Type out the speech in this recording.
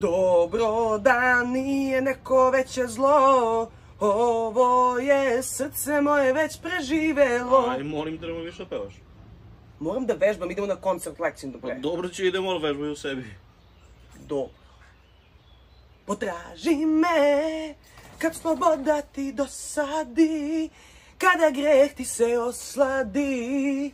Dobro da nije neko veće zlo, ovo je srce moje već preživelo. Aj, molim te da mi više pevaš. Moram da vežbam, idemo na koncert Lexington pre. Pa dobro će idemo, ali vežbaj u sebi. Dobro. Potraži me, kad sloboda ti dosadi, kada greh ti se osladi.